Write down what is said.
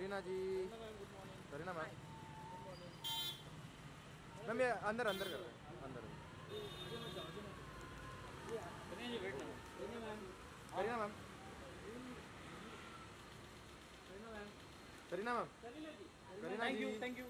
Kareena ji Kareena ma'am ma'am ये अंदर अंदर कर अंदर। Kareena ma'am Kareena ma'am Kareena ma'am thank you thank you